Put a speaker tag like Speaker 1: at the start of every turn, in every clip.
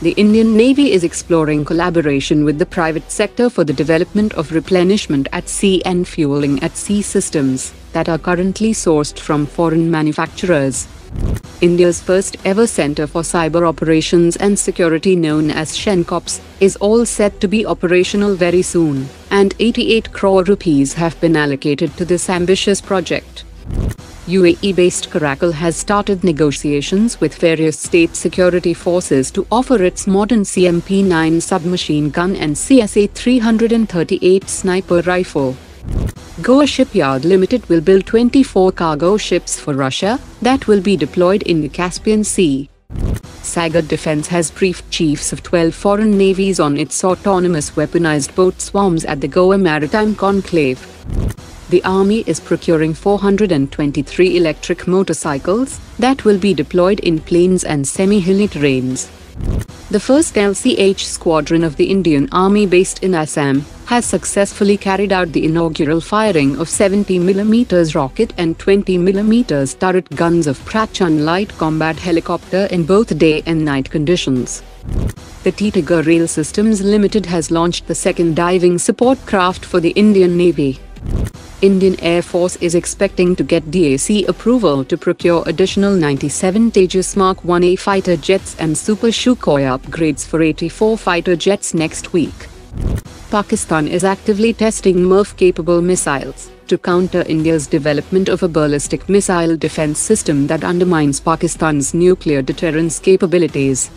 Speaker 1: The Indian Navy is exploring collaboration with the private sector for the development of replenishment at sea and fueling at sea systems that are currently sourced from foreign manufacturers. India's first ever Center for Cyber Operations and Security known as CenCOPS is all set to be operational very soon, and 88 crore rupees have been allocated to this ambitious project. UAE-based Caracal has started negotiations with various state security forces to offer its modern CMP-9 submachine gun and CSA-338 sniper rifle. Goa Shipyard Limited will build 24 cargo ships for Russia that will be deployed in the Caspian Sea. Sagar Defense has briefed chiefs of 12 foreign navies on its autonomous weaponized boat swarms at the Goa Maritime Conclave the Army is procuring 423 electric motorcycles that will be deployed in plains and semi-hilly terrains. The 1st LCH Squadron of the Indian Army based in Assam has successfully carried out the inaugural firing of 70mm rocket and 20mm turret guns of Prachand light combat helicopter in both day and night conditions. The Titagarh Rail Systems Limited has launched the second diving support craft for the Indian Navy. Indian Air Force is expecting to get DAC approval to procure additional 97 Tejas Mark 1A fighter jets and Super Sukhoi upgrades for 84 fighter jets next week. Pakistan is actively testing MIRV-capable missiles to counter India's development of a ballistic missile defense system that undermines Pakistan's nuclear deterrence capabilities.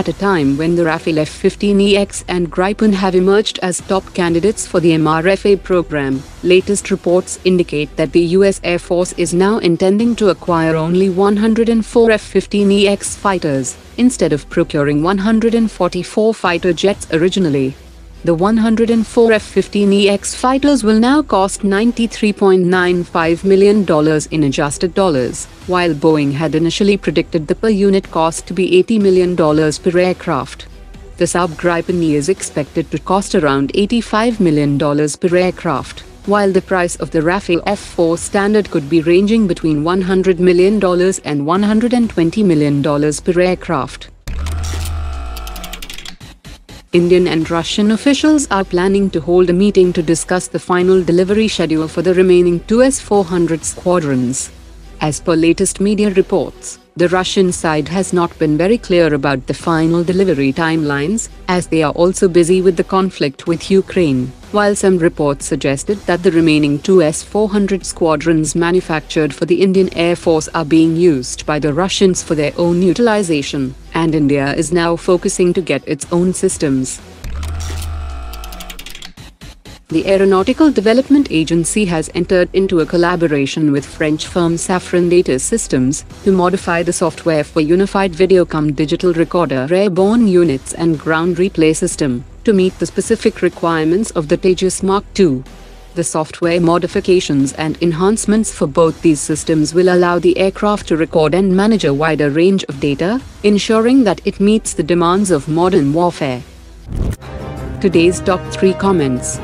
Speaker 1: At a time when the Rafale F-15EX and Gripen have emerged as top candidates for the MRFA program, latest reports indicate that the US Air Force is now intending to acquire only 104 F-15EX fighters, instead of procuring 144 fighter jets originally. The 104 F-15EX fighters will now cost $93.95 million in adjusted dollars, while Boeing had initially predicted the per unit cost to be $80 million per aircraft. The Saab Gripen is expected to cost around $85 million per aircraft, while the price of the Rafale F4 Standard could be ranging between $100 million and $120 million per aircraft. Indian and Russian officials are planning to hold a meeting to discuss the final delivery schedule for the remaining two S-400 squadrons. As per latest media reports, the Russian side has not been very clear about the final delivery timelines, as they are also busy with the conflict with Ukraine, while some reports suggested that the remaining two S-400 squadrons manufactured for the Indian Air Force are being used by the Russians for their own utilization and India is now focusing to get its own systems. The Aeronautical Development Agency has entered into a collaboration with French firm Safran Data Systems to modify the software for Unified Videocom digital recorder airborne units and ground replay system to meet the specific requirements of the Tejas Mark II. The software modifications and enhancements for both these systems will allow the aircraft to record and manage a wider range of data, ensuring that it meets the demands of modern warfare. Today's top 3 comments